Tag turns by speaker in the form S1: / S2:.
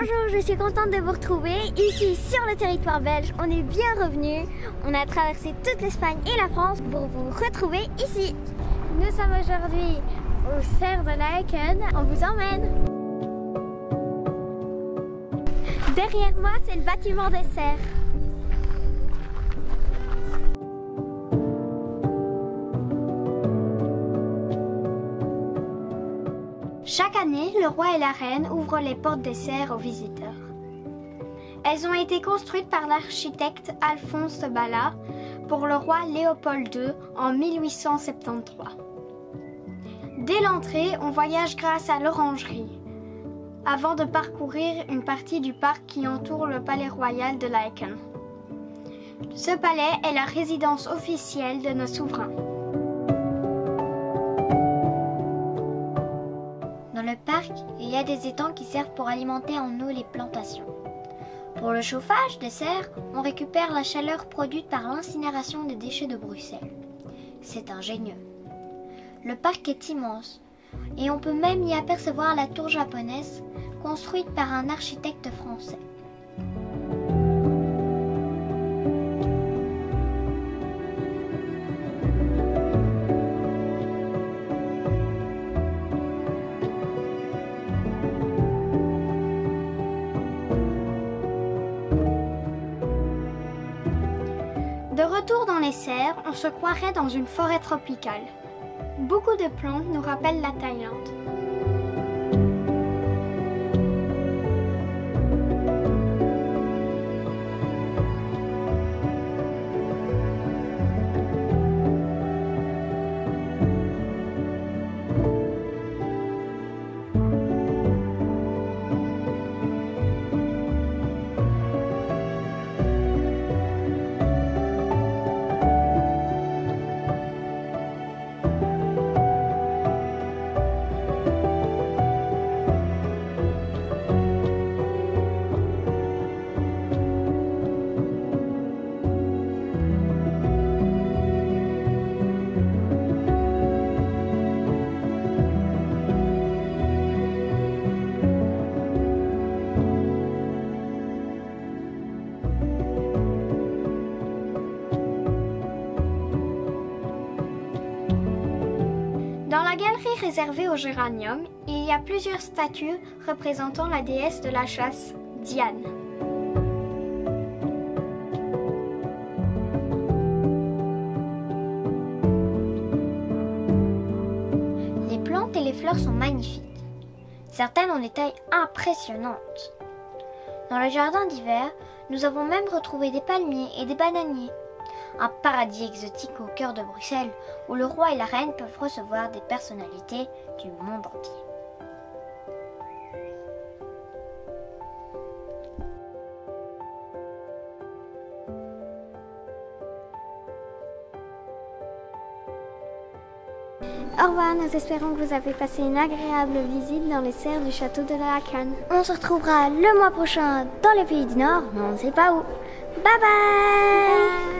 S1: Bonjour, je suis contente de vous retrouver ici sur le territoire belge. On est bien revenu. On a traversé toute l'Espagne et la France pour vous retrouver ici. Nous sommes aujourd'hui au cerf de Laeken. On vous emmène. Derrière moi, c'est le bâtiment des cerfs. Chaque année, le roi et la reine ouvrent les portes des serres aux visiteurs. Elles ont été construites par l'architecte Alphonse Balla pour le roi Léopold II en 1873. Dès l'entrée, on voyage grâce à l'orangerie, avant de parcourir une partie du parc qui entoure le palais royal de Laeken. Ce palais est la résidence officielle de nos souverains.
S2: Il y a des étangs qui servent pour alimenter en eau les plantations. Pour le chauffage des serres, on récupère la chaleur produite par l'incinération des déchets de Bruxelles. C'est ingénieux. Le parc est immense et on peut même y apercevoir la tour japonaise construite par un architecte français.
S1: De retour dans les serres, on se croirait dans une forêt tropicale. Beaucoup de plantes nous rappellent la Thaïlande. Galerie réservée aux géraniums, il y a plusieurs statues représentant la déesse de la chasse, Diane.
S2: Les plantes et les fleurs sont magnifiques. Certaines ont des tailles impressionnantes. Dans le jardin d'hiver, nous avons même retrouvé des palmiers et des bananiers. Un paradis exotique au cœur de Bruxelles où le roi et la reine peuvent recevoir des personnalités du monde entier.
S1: Au revoir, nous espérons que vous avez passé une agréable visite dans les serres du château de la Cannes. On se retrouvera le mois prochain dans les pays du Nord, mais on ne sait pas où. bye, bye